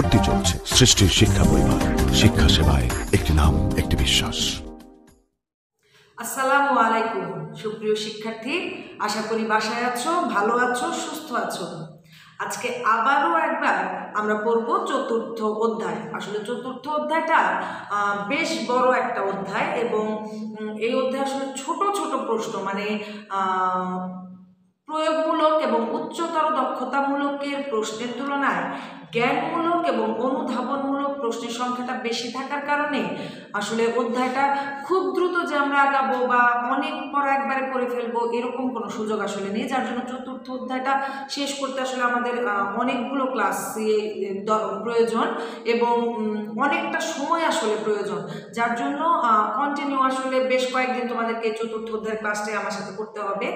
ভর্তি চলছে। সৃষ্টির শিক্ষা পরিবার, শিক্ষা সেবায় একটি নাম, একটি বিশ্বাস। আসসালামু আলাইকুম, সুপ্রিয় শিক্ষার্থী। আশা করি বাসায় আছো, ভালো আছো, সুস্থ আছো। আজকে আবারও একবার আমরা পড়ব চতুর্থ অধ্যায়। আসলে চতুর্থ অধ্যায়টা বেশ বড় একটা অধ্যায় এবং এই অধ্যায় আসলে ছোট ছোট প্রশ্ন মানে প্রয়োগমূলক এবং উচ্চতর দক্ষতামূলকের প্রশ্নের তুলনায় জ্ঞানমূলক এবং অনুধাবনমূলক প্রশ্নের সংখ্যাটা বেশি থাকার কারণে আসলে অধ্যায়টা খুব দ্রুত যে আমরা আগাবো বা অনেক পড়া একবারে পড়ে ফেলব এরকম কোনো সুযোগ আসলে নেই। যার জন্য চতুর্থ অধ্যায়টা শেষ করতে আসলে আমাদের অনেকগুলো ক্লাস প্রয়োজন এবং অনেকটা সময় আসলে প্রয়োজন। যার জন্য কন্টিনিউ আসলে বেশ কয়েকদিন তোমাদেরকে চতুর্থ অধ্যায়ের ক্লাসটাই আমার সাথে করতে হবে।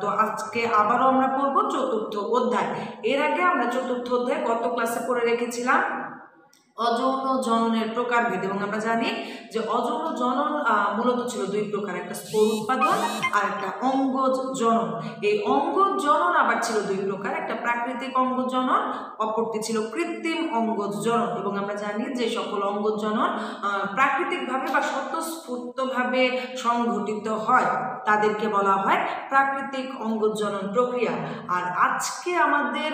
তো আজকে আবারও আমরা পড়ব চতুর্থ অধ্যায়। এর আগে আমরা চতুর্থ অধ্যায় গত ক্লাসে পড়ে রেখেছিলাম। অযৌন জননের প্রকারভেদ এবং আমরা জানি যে অযৌন জনন মূলত ছিল দুই প্রকার, একটা স্পোর উৎপাদন আর একটা অঙ্গজ জনন। এই অঙ্গজ জনন আবার ছিল দুই প্রকার, একটা প্রাকৃতিক অঙ্গজ জনন, অপরটি ছিল কৃত্রিম অঙ্গজ জনন। এবং আমরা জানি যে সকল অঙ্গজ জনন প্রাকৃতিকভাবে বা স্বতঃস্ফূর্তভাবে সংঘটিত হয়। তাদেরকে বলা হয় প্রাকৃতিক অঙ্গজ জনন প্রক্রিয়া। আর আজকে আমাদের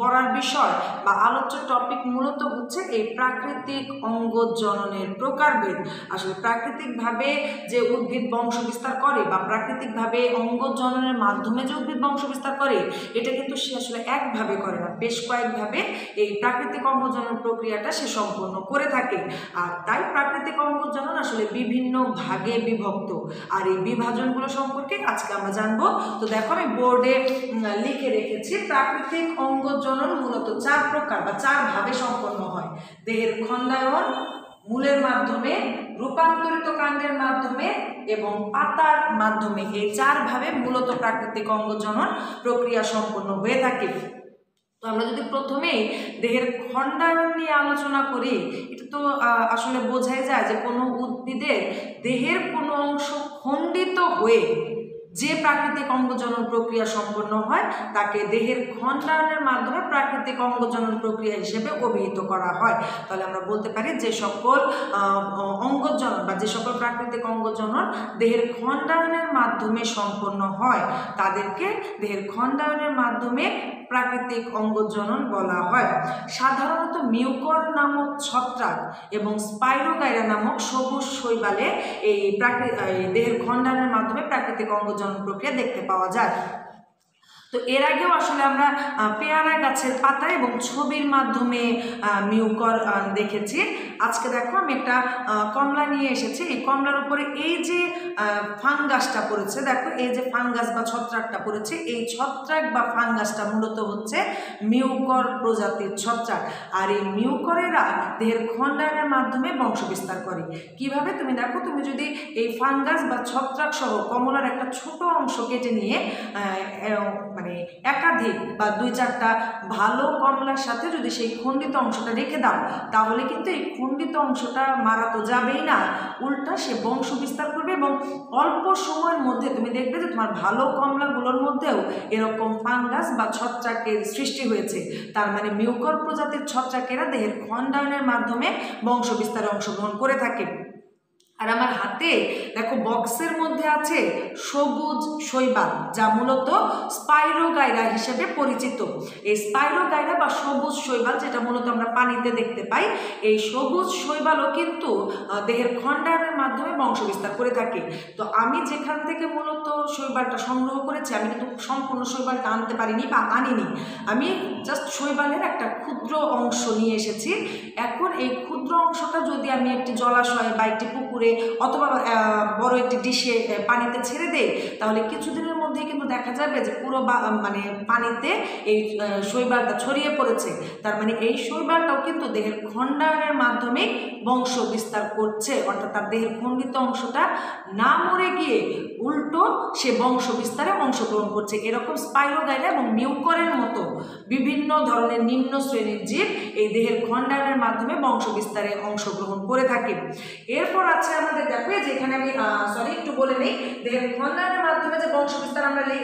পড়ার বিষয় বা আলোচ্য টপিক মূলত হচ্ছে এই প্রাকৃতিক অঙ্গজ জননের প্রকারভেদ। আসলে প্রাকৃতিকভাবে যে উদ্ভিদ বংশ বিস্তার করে বা প্রাকৃতিকভাবে অঙ্গজ জননের মাধ্যমে যে উদ্ভিদ বংশ বিস্তার করে, এটা কিন্তু সে আসলে একভাবে করে না। বেশ কয়েকভাবে এই প্রাকৃতিক অঙ্গজনন প্রক্রিয়াটা সে সম্পন্ন করে থাকে। আর তাই প্রাকৃতিক অঙ্গজনন আসলে বিভিন্ন ভাগে বিভক্ত। আর এই বিভাজনগুলো সম্পর্কে আজকে আমরা জানব। তো দেখো, আমি বোর্ডে লিখে রেখেছি, প্রাকৃতিক অঙ্গজনন মূলত চার প্রকার বা চার ভাবে সম্পন্ন হয়। দেহের খণ্ডায়ন মূলের মাধ্যমে, রূপান্তরিত কাণ্ডের মাধ্যমে এবং পাতার মাধ্যমে। এই চার ভাবে মূলত প্রাকৃতিক অঙ্গজনন প্রক্রিয়া সম্পন্ন হয়ে থাকে। তো আমরা যদি প্রথমেই দেহের খণ্ডায়ন নিয়ে আলোচনা করি, এটা তো আসলে বোঝাই যায় যে কোনো উদ্ভিদের দেহের কোনো অংশ খণ্ডিত হয়ে যে প্রাকৃতিক অঙ্গজনন প্রক্রিয়া সম্পন্ন হয়, তাকে দেহের খণ্ডায়নের মাধ্যমে প্রাকৃতিক অঙ্গজনন প্রক্রিয়া হিসেবে অভিহিত করা হয়। তাহলে আমরা বলতে পারি যে সকল অঙ্গজনন বা যে সকল প্রাকৃতিক অঙ্গজনন দেহের খণ্ডায়নের মাধ্যমে সম্পন্ন হয়, তাদেরকে দেহের খণ্ডায়নের মাধ্যমে প্রাকৃতিক অঙ্গজনন বলা হয়। সাধারণত মিউকর নামক ছত্রাক এবং স্পাইরোগাইরা নামক সবুজ শৈবালে এই প্রাকৃতিক দেহের খণ্ডায়নের মাধ্যমে প্রাকৃতিক অঙ্গজনন প্রক্রিয়া দেখতে পাওয়া যায়। তো এর আগেও আসলে আমরা পেয়ারা গাছের পাতা এবং ছবির মাধ্যমে মিউকর দেখেছি। আজকে দেখো আমি একটা কমলা নিয়ে এসেছি। এই কমলার উপরে এই যে ফাঙ্গাসটা পড়েছে, দেখো এই যে ফাঙ্গাস বা ছত্রাকটা পড়েছে, এই ছত্রাক বা ফাঙ্গাসটা মূলত হচ্ছে মিউকর প্রজাতির ছত্রাক। আর এই মিউকরেরা দেহের খণ্ডায়নের মাধ্যমে বংশ বিস্তার করে। কীভাবে? তুমি দেখো, তুমি যদি এই ফাঙ্গাস বা ছত্রাক সহ কমলার একটা ছোট অংশ কেটে নিয়ে মানে একাধিক বা দুই চারটা ভালো কমলার সাথে যদি সেই খণ্ডিত অংশটা রেখে দাও, তাহলে কিন্তু এই খণ্ডিত অংশটা মারা তো যাবেই না। উল্টা সে বংশ বিস্তার করবে এবং অল্প সময়ের মধ্যে তুমি দেখবে যে তোমার ভালো কমলাগুলোর মধ্যেও এরকম ফাঙ্গাস বা ছত্রাকের সৃষ্টি হয়েছে। তার মানে মিউকর প্রজাতির ছত্রাকেরা দেহের খণ্ডায়নের মাধ্যমে বংশ বিস্তারে অংশগ্রহণ করে থাকে। আর আমার হাতে দেখো বক্সের মধ্যে আছে সবুজ শৈবাল, যা মূলত স্পাইরোগাইরা হিসেবে পরিচিত। এই স্পাইরোগাইরা বা সবুজ শৈবাল, যেটা মূলত আমরা পানিতে দেখতে পাই, এই সবুজ শৈবালও কিন্তু দেহের খণ্ডায়নের মাধ্যমে বংশ বিস্তার করে থাকে। তো আমি যেখান থেকে মূলত শৈবালটা সংগ্রহ করেছি, আমি কিন্তু সম্পূর্ণ শৈবালটা আনতে পারিনি বা আনিনি। আমি জাস্ট শৈবালের একটা ক্ষুদ্র অংশ নিয়ে এসেছি। এখন এই ক্ষুদ্র অংশটা যদি আমি একটি জলাশয়ে বা একটি পুকুরে অথবা বড় একটি ডিশে পানিতে ছেড়ে দেয় তাহলে কিছুদিনের মধ্যেই কিন্তু দেখা যাবে যে পুরো মানে পানিতে এই শৈবালটা ছড়িয়ে পড়েছে। তার মানে এই শৈবালটাও কিন্তু দেহের খণ্ডায়নের মাধ্যমে বংশ বিস্তার করছে। অর্থাৎ তার দেহের খণ্ডিত অংশটা না মরে গিয়ে উল্টো সে বংশ বিস্তারে অংশগ্রহণ করছে। এরকম স্পাইরোগাইরা এবং মিউকরের মতো বিভিন্ন ধরনের নিম্ন শ্রেণির জীব এই দেহের খণ্ডায়নের মাধ্যমে বংশ বিস্তারে অংশগ্রহণ করে থাকে। এরপর আছে আমাদের দেখো, এই যে এখানে আমি সরি একটু বলে নিই। দেহের খণ্ডায়নের মাধ্যমে যে বংশ বিস্তার আমরা আহ,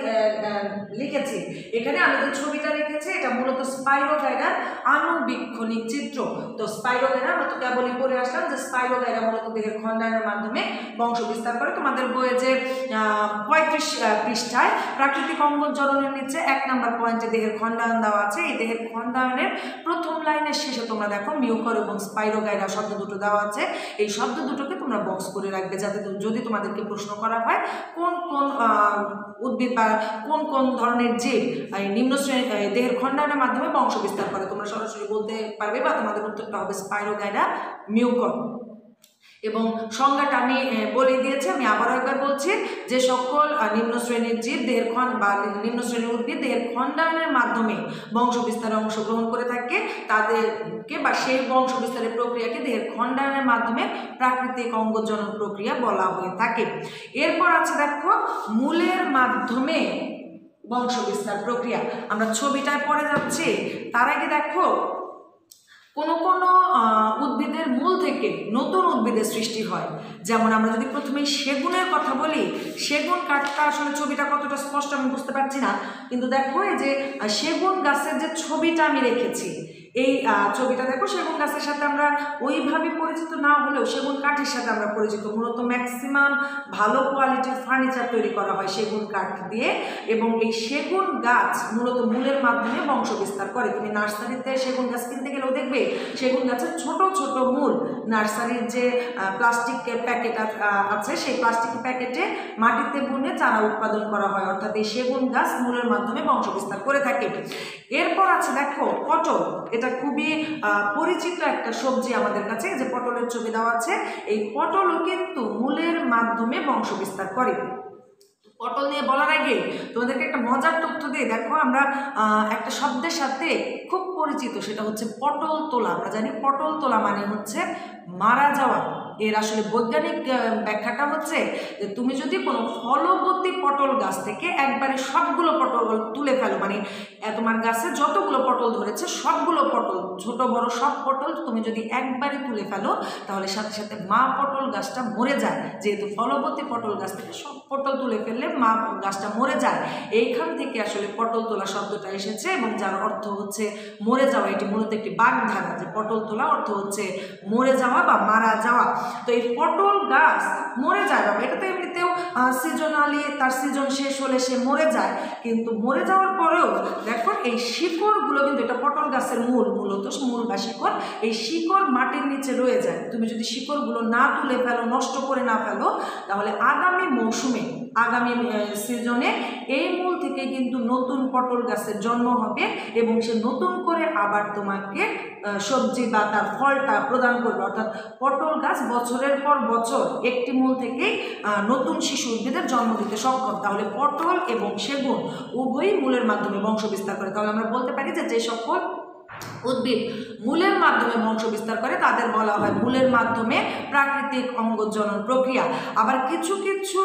আহ, লিখেছি। এখানে আমি যে ছবিটা লিখেছি এটা মূলত স্পাইরোগাইরার আনুবীক্ষ কৌণিক চিত্র। তো স্পাইরোগাইরা আমরা তো কেবলই পড়ে আসলাম যে স্পাইরোগাইরা মূলত দেহের খণ্ডায়নের মাধ্যমে বংশ বিস্তার করে তোমাদের বইয়ে যে পঁয়ত্রিশ পৃষ্ঠায় প্রাকৃতিক অঙ্গজননের নিচে এক নাম্বার পয়েন্টে দেহের খণ্ডায়ন দেওয়া আছে। এই দেহের খণ্ডায়নের প্রথম লাইনের শেষে তোমরা দেখো মিউকর এবং স্পাইরোগাইরা শব্দ দুটো দেওয়া আছে। এই শব্দ দুটোকে তোমরা বক্স করে রাখবে যাতে যদি তোমাদেরকে প্রশ্ন করা হয় কোন কোন উদ্ভিদ বা কোন কোন ধরনের জীব নিম্ন শ্রেণি দেহের খণ্ডনের মাধ্যমে বংশ বিস্তার করে। তোমরা সরাসরি বলতে পারবে বা তোমাদের উত্তরটা হবে স্পাইরোগাইরা মিউকর এবং সংজ্ঞাটা আমি বলে দিয়েছি। আমি আবারও একবার বলছি যে সকল নিম্ন শ্রেণির জীব দেহের খণ্ড বা নিম্ন শ্রেণির উদ্ভিদ দেহের খণ্ডায়নের মাধ্যমে বংশ বিস্তারে অংশগ্রহণ করে থাকে। তাদেরকে বা সেই বংশ বিস্তারের প্রক্রিয়াকে দেহের খণ্ডায়নের মাধ্যমে প্রাকৃতিক অঙ্গজনন প্রক্রিয়া বলা হয়ে থাকে। এরপর আছে দেখো, মূলের মাধ্যমে বংশ বিস্তার প্রক্রিয়া। আমরা ছবিটায় পড়ে যাচ্ছি। তার আগে দেখো কোনো কোনো উদ্ভিদের মূল থেকে নতুন উদ্ভিদের সৃষ্টি হয়। যেমন আমরা যদি প্রথমে সেগুনের কথা বলি, সেগুন কাঠটা আসলে ছবিটা কতটা স্পষ্ট আমি বুঝতে পারছি না। কিন্তু দেখো যে সেগুন গাছের যে ছবিটা আমি রেখেছি এই ছবিটা দেখো, সেগুন গাছের সাথে আমরা ওইভাবে পরিচিত না হলেও সেগুন কাঠের সাথে আমরা পরিচিত। মূলত ম্যাক্সিমাম ভালো কোয়ালিটির ফার্নিচার তৈরি করা হয় সেগুন কাঠ দিয়ে এবং এই সেগুন গাছ মূলত মূলের মাধ্যমে বংশ বিস্তার করে। তুমি নার্সারিতে সেগুন গাছ কিনতে গেলেও দেখবে, সেগুন গাছের ছোট ছোট মূল নার্সারির যে প্লাস্টিক প্যাকেট আছে, সেই প্লাস্টিক প্যাকেটে মাটিতে বুনে চারা উৎপাদন করা হয়। অর্থাৎ এই সেগুন গাছ মূলের মাধ্যমে বংশ বিস্তার করে থাকে। এরপর আছে, দেখো, পটল। এটা খুবই পরিচিত একটা সবজি আমাদের কাছে যে পটলের ছবি দেওয়া আছে। এই পটলও কিন্তু মূলের মাধ্যমে বংশ বিস্তার করে। পটল নিয়ে বলার আগে তোমাদেরকে একটা মজার তথ্য দিয়ে দেখো, আমরা একটা শব্দের সাথে খুব পরিচিত, সেটা হচ্ছে পটল তোলা। আমরা জানি পটল তোলা মানে হচ্ছে মারা যাওয়া। এর আসলে বৈজ্ঞানিক ব্যাখ্যাটা হচ্ছে যে তুমি যদি কোনো ফলবতী পটল গাছ থেকে একবারে সবগুলো পটল তুলে ফেলো মানে তোমার গাছে যতগুলো পটল ধরেছে, সবগুলো পটল, ছোট, বড় সব পটল তুমি যদি একবারে তুলে ফেলো, তাহলে সাথে সাথে মা পটল গাছটা মরে যায়। যেহেতু ফলবতী পটল গাছ থেকে সব পটল তুলে ফেললে মা গাছটা মরে যায়। এইখান থেকে আসলে পটল তোলা শব্দটা এসেছে এবং যার অর্থ হচ্ছে মরে যাওয়া। এটি মূলত একটি বাগধারা। যে পটল তোলা অর্থ হচ্ছে মরে যাওয়া বা মারা যাওয়া। তো এই পটল গাছ মরে যায় বাবা। এটা তো এমনিতেও সিজনালি তার সিজন শেষ হলে সে মরে যায়। কিন্তু মরে যাওয়ার পরেও দেখো এই শিকড়গুলো কিন্তু এটা পটল গাছের মূল, মূলত মূল বা শিকড়, এই শিকড় মাটির নিচে রয়ে যায়। তুমি যদি শিকড়গুলো না তুলে ফেলো, নষ্ট করে না ফেলো, তাহলে আগামী মৌসুমে, আগামী সিজনে এই মূল থেকে কিন্তু নতুন পটল গাছের জন্ম হবে এবং সে নতুন করে আবার তোমাকে সবজি বা তার ফলটা প্রদান করবে। অর্থাৎ পটল গাছ বছরের পর বছর একটি মূল থেকেই নতুন শিশু উদ্ভিদের জন্ম দিতে সক্ষম। তাহলে পটল এবং সেগুন উভয়ই মূলের মাধ্যমে বংশ বিস্তার করে। তাহলে আমরা বলতে পারি যে যে সকল উদ্ভিদ। মূলের মাধ্যমে বংশ বিস্তার করে তাদের বলা হয় মূলের মাধ্যমে প্রাকৃতিক অঙ্গজনন প্রক্রিয়া। আবার কিছু কিছু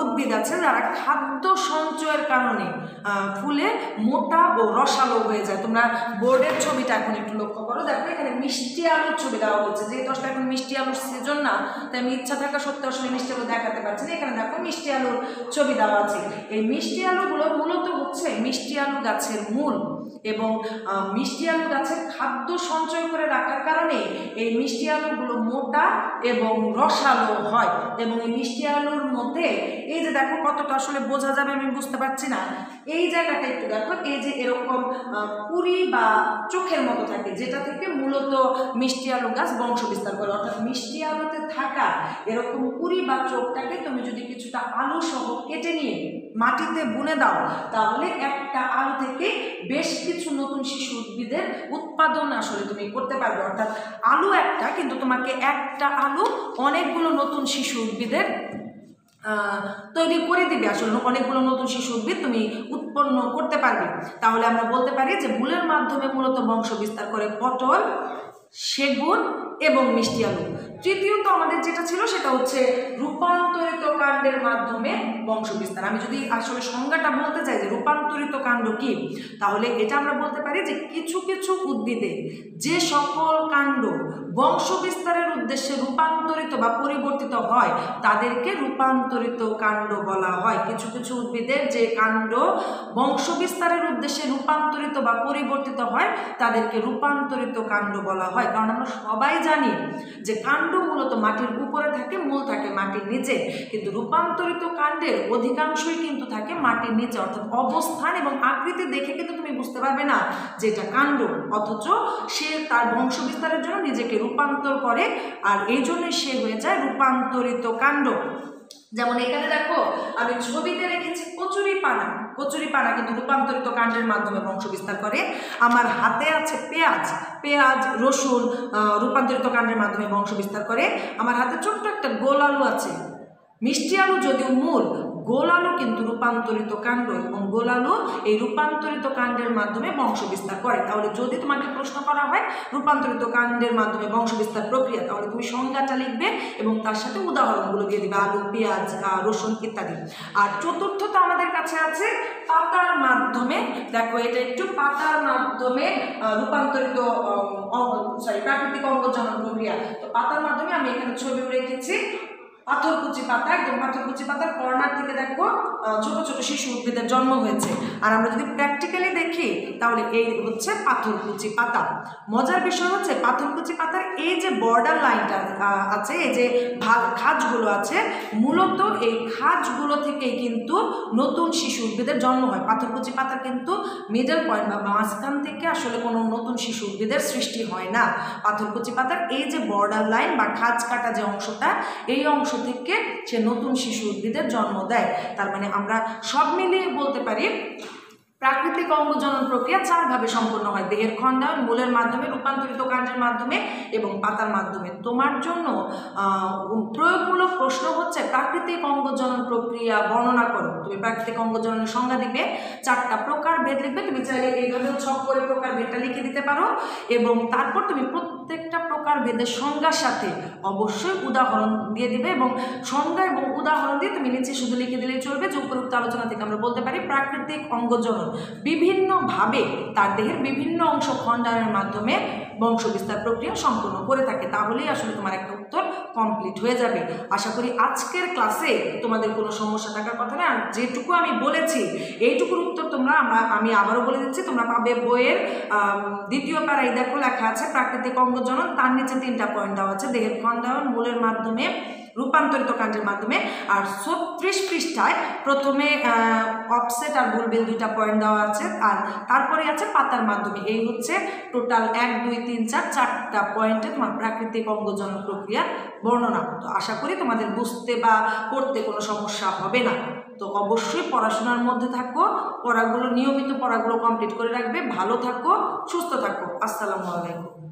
উদ্ভিদ আছে যারা খাদ্য সঞ্চয়ের কারণে ফুলে মোটা ও রসালো হয়ে যায়। তোমরা বোর্ডের ছবিটা এখন একটু লক্ষ্য করো। দেখো এখানে মিষ্টি আলুর ছবি দেওয়া হচ্ছে যেহেতু দশটা এখন মিষ্টি আলুর সিজন না, তাই আমি ইচ্ছা থাকা সত্ত্বেও আসলে মিষ্টি আলু দেখাতে পারছি না। এখানে দেখো মিষ্টি আলুর ছবি দেওয়া আছে। এই মিষ্টি আলুগুলো মূলত হচ্ছে মিষ্টি আলু গাছের মূল এবং মিষ্টি আলু গাছের খাদ্য সঞ্চয় করে রাখার কারণে এই মিষ্টি আলুগুলো মোটা এবং রসালো হয়। এবং এই মিষ্টি আলুর মধ্যে এই যে দেখো কতটা আসলে বোঝা যাবে আমি বুঝতে পারছি না। এই জায়গাটা একটু দেখো, এই যে এরকম পুরি বা চোখের মতো থাকে, যেটা থেকে মূলত মিষ্টি আলু গাছ বংশ বিস্তার করে। অর্থাৎ মিষ্টি আলুতে থাকা এরকম পুরি বা চোখটাকে তুমি যদি কিছুটা আলু সহ কেটে নিয়ে মাটিতে বুনে দাও, তাহলে একটা আলু থেকে বেশ কিছু নতুন শিশু উদ্ভিদের উৎপাদন আসলে তুমি করতে পারবে। অর্থাৎ আলু একটা, কিন্তু তোমাকে একটা আলু অনেকগুলো নতুন শিশু উদ্ভিদের তৈরি করে দিবে। আসলে অনেকগুলো নতুন শিশু উদ্ভিদ তুমি উৎপন্ন করতে পারবে। তাহলে আমরা বলতে পারি যে ভুলের মাধ্যমে মূলত বংশ বিস্তার করে পটল, সেগুন এবং মিষ্টি আলু। তৃতীয়ত আমাদের যেটা ছিল সেটা হচ্ছে রূপান্তরিত কাণ্ডের মাধ্যমে বংশ বিস্তার আমি যদি আসলে সংজ্ঞাটা বলতে চাই যে রূপান্তরিত কাণ্ড কি, তাহলে এটা আমরা বলতে পারি যে কিছু কিছু উদ্ভিদে যে সকল কাণ্ড বংশ বিস্তারের উদ্দেশ্যে রূপান্তরিত বা পরিবর্তিত হয়, তাদেরকে রূপান্তরিত কাণ্ড বলা হয়। কিছু কিছু উদ্ভিদের যে কাণ্ড বংশ বিস্তারের উদ্দেশ্যে রূপান্তরিত বা পরিবর্তিত হয়, তাদেরকে রূপান্তরিত কাণ্ড বলা হয়। কারণ আমরা সবাই জানি যে কাণ্ড মূলত মাটির উপরে থাকে, মূল থাকে মাটির নিচে। কিন্তু রূপান্তরিত কাণ্ডের অধিকাংশই কিন্তু থাকে মাটির নিচে, অর্থাৎ অবস্থান এবং আকৃতি দেখে কিন্তু তুমি বুঝতে পারবে না যে এটা কাণ্ড। অথচ সে তার বংশ বিস্তারের জন্য নিজেকে রূপান্তর করে, আর এই জন্যই সে হয়ে যায় রূপান্তরিত কাণ্ড। যেমন এখানে দেখো, আমি ছবিতে রেখেছি কচুরি পানা। কচুরি পানা কিন্তু রূপান্তরিত কাণ্ডের মাধ্যমে বংশ বিস্তার করে। আমার হাতে আছে পেঁয়াজ। পেঁয়াজ, রসুন রূপান্তরিত কাণ্ডের মাধ্যমে বংশ বিস্তার করে। আমার হাতে ছোট্ট একটা গোল আলু আছে। মিষ্টি আলু যদিও মূল, গোল আলু কিন্তু রূপান্তরিত কাণ্ড এবং গোল আলু এই রূপান্তরিত কাণ্ডের মাধ্যমে বংশ বিস্তার করে। তাহলে যদি তোমাকে প্রশ্ন করা হয় রূপান্তরিত কাণ্ডের মাধ্যমে বংশ বিস্তার প্রক্রিয়া, তাহলে তুমি সংজ্ঞাটা লিখবে এবং তার সাথে উদাহরণগুলো দিয়ে দিবে, আলু, পেঁয়াজ রসুন ইত্যাদি। আর চতুর্থত আমাদের কাছে আছে পাতার মাধ্যমে। দেখো এটা একটু পাতার মাধ্যমে রূপান্তরিত সরি প্রাকৃতিক অঙ্গজনন প্রক্রিয়া। তো পাতার মাধ্যমে আমি এখানে ছবি রেখেছি। পাথরকুচি পাতা, একদম পাথরকুচি পাতার কর্নার থেকে দেখো ছোট ছোট শিশু উদ্ভিদের জন্ম হয়েছে। আর আমরা যদি প্র্যাকটিক্যালি দেখি, তাহলে এই হচ্ছে পাথরকুচি পাতা। মজার বিষয় হচ্ছে পাথরকুচি পাতার এই যে বর্ডার লাইনটা আছে, এই যে খাঁজগুলো আছে, মূলত এই খাঁজগুলো থেকেই কিন্তু নতুন শিশু উদ্ভিদের জন্ম হয়। পাথরকুচি পাতার কিন্তু মিডল পয়েন্ট বা মাঝখান থেকে আসলে কোনো নতুন শিশু উদ্ভিদের সৃষ্টি হয় না। পাথরকুচি পাতার এই যে বর্ডার লাইন বা খাঁজ কাটা যে অংশটা, এই অংশ থেকে সে নতুন শিশু উদ্ভিদের জন্ম দেয়। তার মানে আমরা সব মিলিয়ে বলতে পারি প্রাকৃতিক অঙ্গজনন প্রক্রিয়া চারভাবে সম্পন্ন হয়। দেহের খণ্ডায়ন, মূলের মাধ্যমে রূপান্তরিত কাণ্ডের মাধ্যমে এবং পাতার মাধ্যমে। তোমার জন্য প্রয়োগমূলক প্রশ্ন হচ্ছে প্রাকৃতিক অঙ্গজনন প্রক্রিয়া বর্ণনা করো। তুমি প্রাকৃতিক অঙ্গজননের সংজ্ঞা দিবে, চারটা প্রকার ভেদ লিখবে, তুমি চাইলে এইভাবেও ছক করে প্রকার ভেদটা লিখে দিতে পারো এবং তারপর তুমি প্রত্যেকটা প্রকার ভেদের সংজ্ঞার সাথে অবশ্যই উদাহরণ দিয়ে দিবে এবং সংজ্ঞা এবং উদাহরণ দিয়ে তুমি নিচে শুধু লিখে দিলেই চলবে। যে উপরোক্ত আলোচনা থেকে আমরা বলতে পারি প্রাকৃতিক অঙ্গজনন বিভিন্নভাবে তার দেহের বিভিন্ন অংশ খণ্ডায়নের মাধ্যমে বংশ বিস্তার প্রক্রিয়া সম্পূর্ণ করে থাকে। তাহলেই আসলে তোমার একটা উত্তর কমপ্লিট হয়ে যাবে। আশা করি আজকের ক্লাসে তোমাদের কোনো সমস্যা থাকার কথা আর যেটুকু আমি বলেছি, এইটুকুর উত্তর তোমরা, আমরা, আমি আবারও বলে দিচ্ছি, তোমরা পাবে বইয়ের দ্বিতীয় প্যারাই দেখো লেখা আছে, প্রাকৃতিক অঙ্গজনন, তার নিচে তিনটা পয়েন্ট দেওয়া আছে, দেহের খণ্ডায়ন, মূলের মাধ্যমে রূপান্তরিত কাণ্ডের মাধ্যমে আর ছত্রিশ পৃষ্ঠায় প্রথমে অফসেট আর বুলবিল দুইটা পয়েন্ট দেওয়া আছে আর তারপরে আছে পাতার মাধ্যমে। এই হচ্ছে টোটাল এক, দুই, তিন, চার, চারটা পয়েন্টে তোমার প্রাকৃতিক অঙ্গজন প্রক্রিয়ার বর্ণনা। তো আশা করি তোমাদের বুঝতে বা পড়তে কোনো সমস্যা হবে না। তো অবশ্যই পড়াশোনার মধ্যে থাকো, পড়াগুলো নিয়মিত পড়াগুলো কমপ্লিট করে রাখবে। ভালো থাকো, সুস্থ থাকো। আসসালামু আলাইকুম।